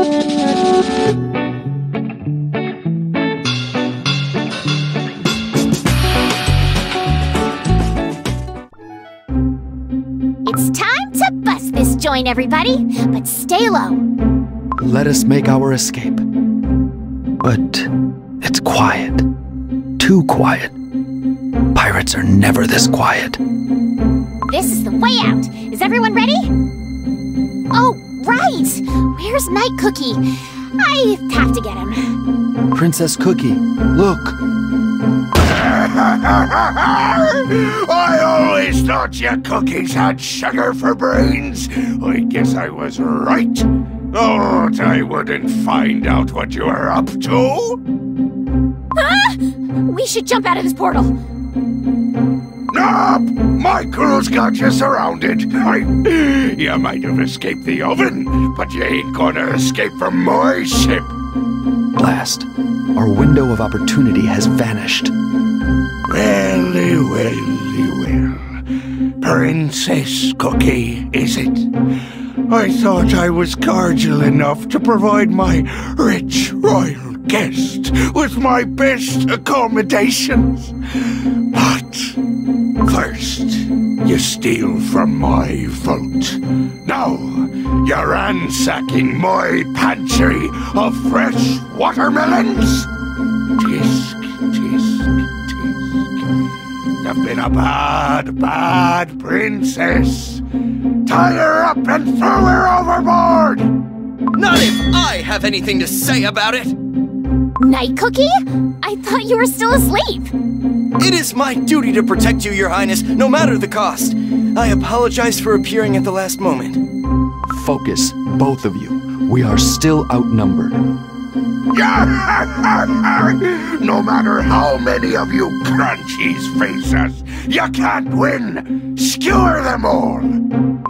It's time to bust this joint, everybody, but stay low. Let us make our escape. But it's quiet. Too quiet. Pirates are never this quiet. This is the way out. Is everyone ready? Oh, right! Where's Knight Cookie? I have to get him. Princess Cookie, look. I always thought you cookies had sugar for brains. I guess I was right. Thought I wouldn't find out what you were up to. Ah! We should jump out of this portal. Nope! My crew's got you surrounded. I, you might have escaped the oven, but you ain't gonna escape from my ship. Blast. Our window of opportunity has vanished. Welly, welly, well. Princess Cookie, is it? I thought I was cordial enough to provide my rich royal guest with my best accommodations. But first, you steal from my vault. Now, you're ransacking my pantry of fresh watermelons. Tisk, tisk, tisk. You've been a bad, bad princess. Tie her up and throw her overboard! Not if I have anything to say about it! Knight Cookie? I thought you were still asleep. It is my duty to protect you, Your Highness, no matter the cost. I apologize for appearing at the last moment. Focus, both of you. We are still outnumbered. no matter how many of you crunchies face us, you can't win! Skewer them all!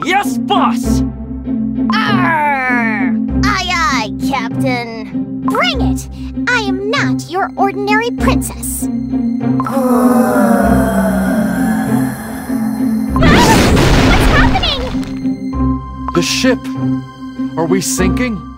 Yes, boss! Arr! Aye, aye, Captain. Bring it! I am not your ordinary princess. The ship! Are we sinking?